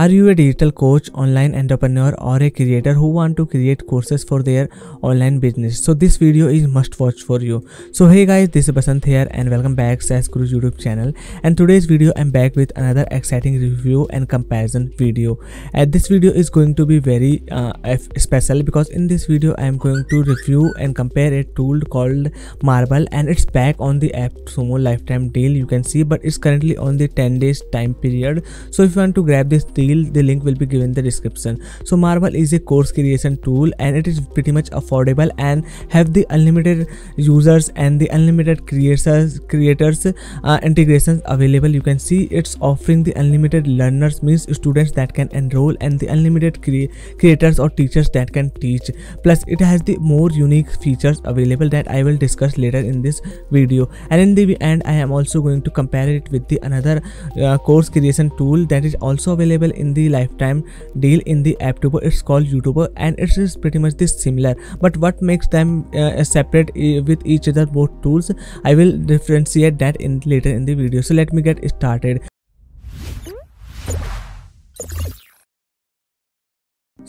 Are you a digital coach, online entrepreneur or a creator who want to create courses for their online business? So this video is must watch for you. So hey guys, this is Basant here and welcome back SaaS Guru YouTube channel. And today's video I'm back with another exciting review and comparison video. And this video is going to be very uh, special because in this video I'm going to review and compare a tool called Marble and it's back on the AppSumo lifetime deal you can see but it's currently on the 10 days time period. So if you want to grab this deal the link will be given in the description. So marble is a course creation tool and it is pretty much affordable and have the unlimited users and the unlimited creators creators uh, integrations available. You can see it's offering the unlimited learners means students that can enroll and the unlimited cre creators or teachers that can teach. Plus it has the more unique features available that i will discuss later in this video. And in the end i am also going to compare it with the another uh, course creation tool that is also available in the lifetime deal in the AppSumo. It's called Utobo and it is pretty much this similar. But what makes them uh, separate uh, with each other both tools, I will differentiate that in later in the video. So let me get started.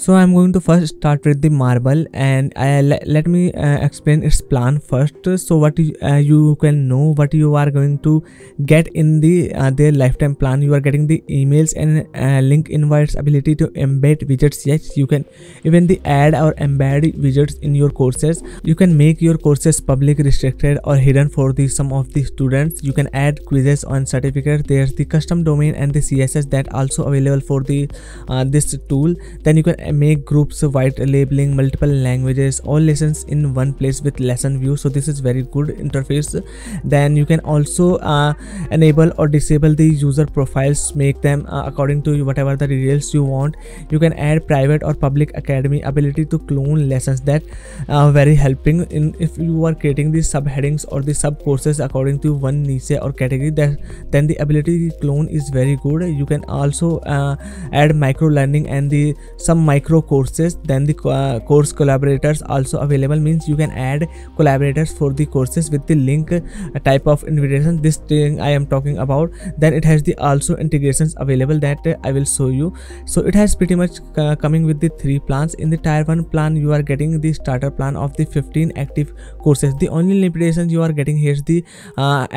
So i'm going to first start with the marble and uh, le let me uh, explain its plan first. So what you, uh, you can know what you are going to get in the uh, their lifetime plan. You are getting the emails and uh, link invites ability to embed widgets. Yes you can even the add or embed widgets in your courses. You can make your courses public restricted or hidden for the some of the students. You can add quizzes on certificate. There's the custom domain and the css that also available for the uh, this tool. Then you can make groups white labeling multiple languages. All lessons in one place with lesson view. So this is very good interface. Then you can also uh, enable or disable the user profiles. Make them uh, according to whatever the details you want. You can add private or public academy ability to clone lessons that uh, very helping in if you are creating the subheadings or the sub courses according to one niche or category that then the ability to clone is very good. You can also uh, add micro learning and the some micro micro courses then the uh, course collaborators also available. Means you can add collaborators for the courses with the link uh, type of invitation. This thing i am talking about. Then it has the also integrations available that uh, i will show you. So it has pretty much uh, coming with the three plans. In the tier 1 plan you are getting the starter plan of the 15 active courses. The only limitations you are getting here is the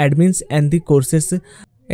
admins and the courses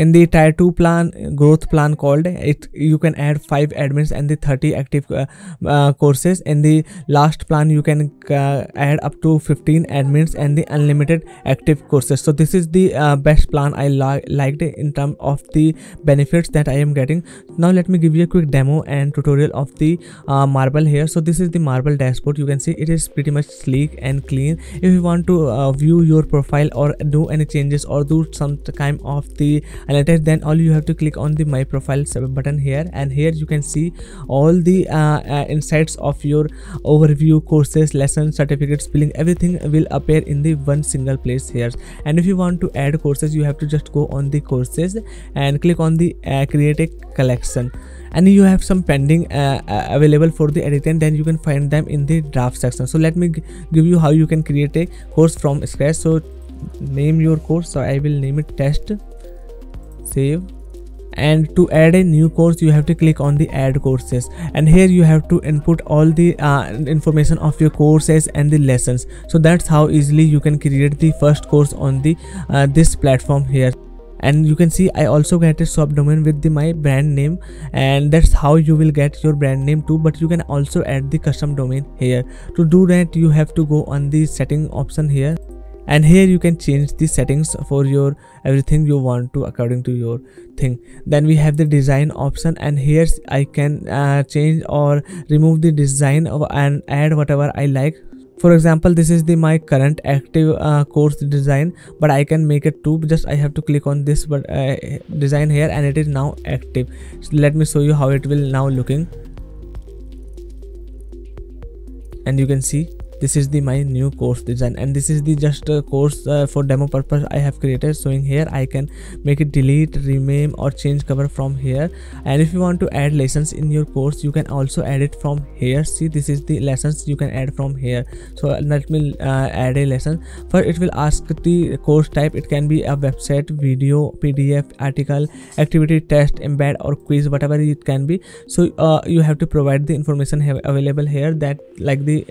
in the tier 2 plan growth plan called it you can add 5 admins and the 30 active uh, uh, courses. In the last plan you can uh, add up to 15 admins and the unlimited active courses. So this is the uh, best plan i li liked in terms of the benefits that i am getting. Now let me give you a quick demo and tutorial of the uh, marble here. So this is the marble dashboard. You can see it is pretty much sleek and clean. If you want to uh, view your profile or do any changes or do some kind of the and then all you have to click on the my profile button here. And here you can see all the uh, uh, insights of your overview courses lessons certificates billing everything will appear in the one single place here. And if you want to add courses you have to just go on the courses and click on the uh, create a collection. And you have some pending uh, uh, available for the editing then you can find them in the draft section. So let me give you how you can create a course from scratch. So name your course. So i will name it test save. And to add a new course you have to click on the add courses. And here you have to input all the uh, information of your courses and the lessons. So that's how easily you can create the first course on the uh, this platform here. And you can see i also get a subdomain with the my brand name. And that's how you will get your brand name too. But you can also add the custom domain here. To do that you have to go on the setting option here and here you can change the settings for your everything you want to according to your thing. Then we have the design option and here i can uh, change or remove the design and add whatever i like. For example this is the my current active uh, course design but i can make it too just i have to click on this but uh, design here and it is now active. So let me show you how it will now looking. And you can see this is the my new course design and this is the just uh, course uh, for demo purpose i have created showing here. I can make it delete rename or change cover from here. And if you want to add lessons in your course you can also add it from here. See this is the lessons you can add from here. So let me uh, add a lesson. First it will ask the course type. It can be a website video pdf article activity test embed or quiz whatever it can be. So uh, you have to provide the information available here that like the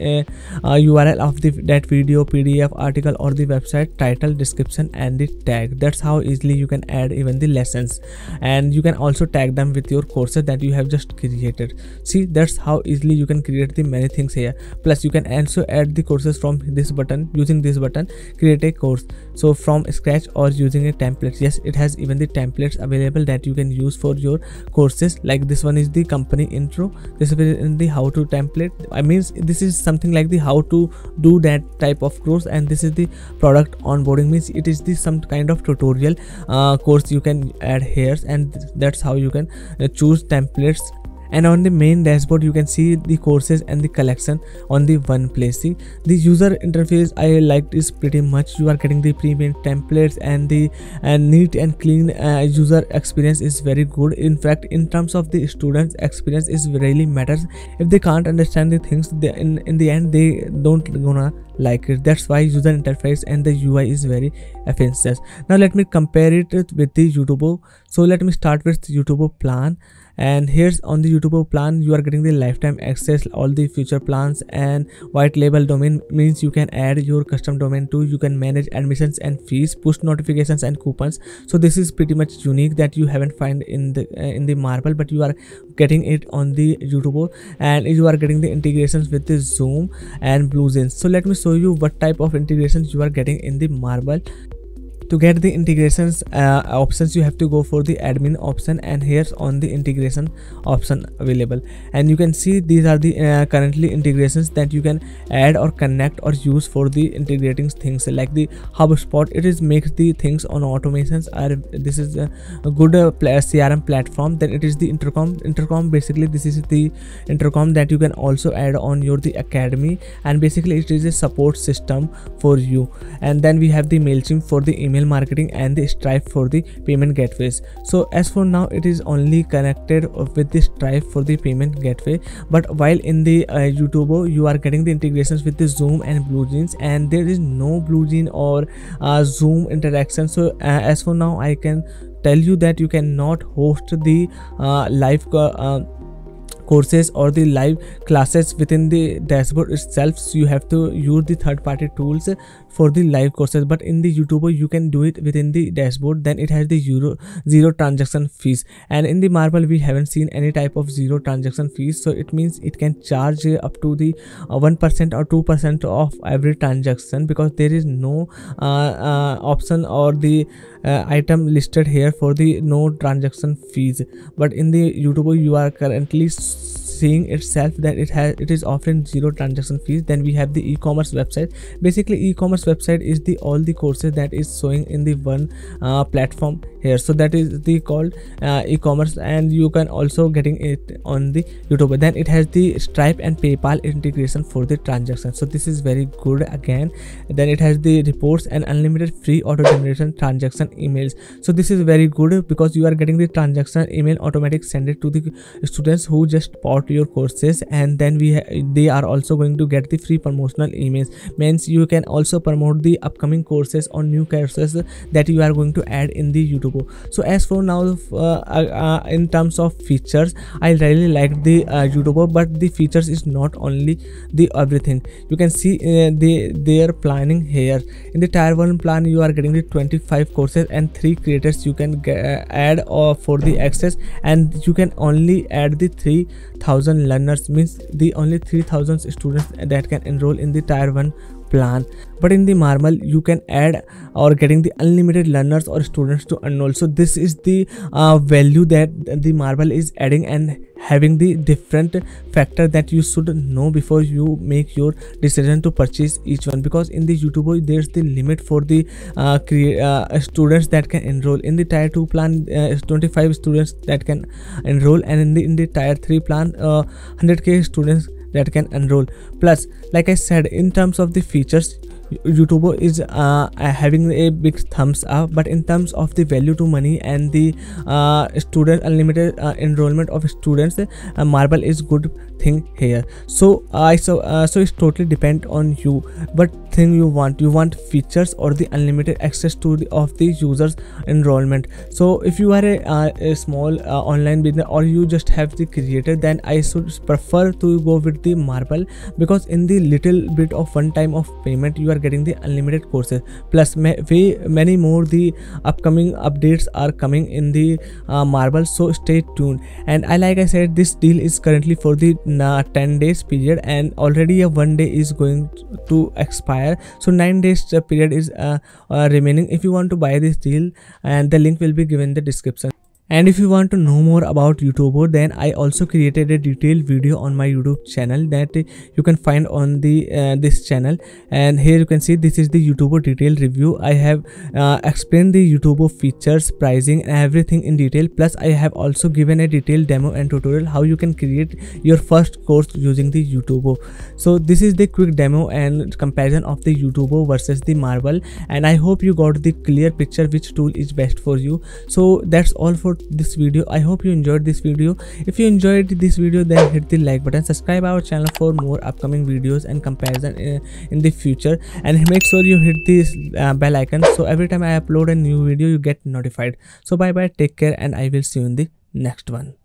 uh, url of the that video pdf article or the website title description and the tag. That's how easily you can add even the lessons. And you can also tag them with your courses that you have just created. See that's how easily you can create the many things here. Plus you can also add the courses from this button using this button create a course. So from scratch or using a template. Yes it has even the templates available that you can use for your courses. Like this one is the company intro. This is in the how to template. I mean this is something like the how to do that type of course and this is the product onboarding means it is the some kind of tutorial uh, course you can add here and that's how you can uh, choose templates and on the main dashboard you can see the courses and the collection on the one place. See the user interface i liked is pretty much you are getting the pre-made templates and the and neat and clean uh, user experience is very good. In fact in terms of the students experience is really matters. If they can't understand the things they, in in the end they don't gonna like it that's why user interface and the ui is very offensive. Now let me compare it with the Utobo so let me start with Utobo plan. And here's on the Utobo plan you are getting the lifetime access all the future plans and white label domain means you can add your custom domain too you can manage admissions and fees push notifications and coupons. So this is pretty much unique that you haven't find in the uh, in the marble but you are getting it on the Utobo and you are getting the integrations with the zoom and BlueJeans so let me show you what type of integrations you are getting in the marble to get the integrations uh, options you have to go for the admin option and here's on the integration option available. And you can see these are the uh, currently integrations that you can add or connect or use for the integrating things. Like the hubspot it is makes the things on automations are this is a, good uh, crm platform. Then it is the intercom intercom basically this is the intercom that you can also add on your the academy. And basically it is a support system for you. And then we have the mailchimp for the email email marketing and the stripe for the payment gateways. So as for now it is only connected with the stripe for the payment gateway. But while in the uh, Utobo you are getting the integrations with the zoom and BlueJeans and there is no BlueJeans or uh, zoom interaction. So uh, as for now i can tell you that you cannot host the uh, live uh, courses or the live classes within the dashboard itself. So you have to use the third party tools for the live courses but in the Utobo you can do it within the dashboard. Then it has the zero zero transaction fees. And in the marble we haven't seen any type of zero transaction fees. So it means it can charge up to the uh, 1% or 2% of every transaction because there is no uh, uh, option or the uh, item listed here for the no transaction fees. But in the Utobo you are currently seeing itself that it has it is offering zero transaction fees. Then we have the e-commerce website. Basically e-commerce website is the all the courses that is showing in the one uh, platform here. So that is the called uh, e-commerce and you can also getting it on the Utobo then it has the stripe and paypal integration for the transaction. So this is very good. Again then it has the reports and unlimited free auto generation transaction emails. So this is very good because you are getting the transaction email automatic send it to the students who just bought your courses and then we they are also going to get the free promotional emails. Means you can also promote the upcoming courses or new courses that you are going to add in the Utobo. So as for now uh, uh, in terms of features i really like the uh, Utobo but the features is not only the everything. You can see uh, they are planning here. In the tier 1 plan you are getting the 25 courses and 3 creators you can uh, add uh, for the access. And you can only add the 3000 learners means the only 3000 students that can enroll in the tier 1 plan. But in the marble you can add or getting the unlimited learners or students to enroll. So this is the uh, value that the marble is adding and having the different factor that you should know before you make your decision to purchase each one. Because in the Utobo there's the limit for the uh, uh, students that can enroll. In the tier 2 plan uh, 25 students that can enroll and in the in the tier 3 plan 100k uh, students that can enroll. Plus like i said in terms of the features Utobo is uh, having a big thumbs up but in terms of the value to money and the uh, student unlimited uh, enrollment of students uh, marble is good thing here. So i so uh, so it's totally depend on you. What thing you want. You want features or the unlimited access to the of the users enrollment. So if you are a, uh, a small online business or you just have the creator then i should prefer to go with the marble because in the little bit of one time of payment you are getting the unlimited courses. Plus way many more the upcoming updates are coming in the uh, marble so stay tuned. And i like i said this deal is currently for the uh, 10 days period and already a one day is going to expire so 9 days period is uh, uh, remaining. If you want to buy this deal and the link will be given in the description and if you want to know more about Utobo then I also created a detailed video on my YouTube channel that you can find on the uh, this channel. And here you can see this is the Utobo detailed review. I have uh, explained the Utobo features pricing and everything in detail. Plus I have also given a detailed demo and tutorial how you can create your first course using the Utobo. So this is the quick demo and comparison of the Utobo versus the Marble. And I hope you got the clear picture which tool is best for you. So that's all for this video. I hope you enjoyed this video. If you enjoyed this video then hit the like button. Subscribe our channel for more upcoming videos and comparison in, in the future. And make sure you hit this uh, bell icon so every time i upload a new video you get notified. So bye bye. Take care and i will see you in the next one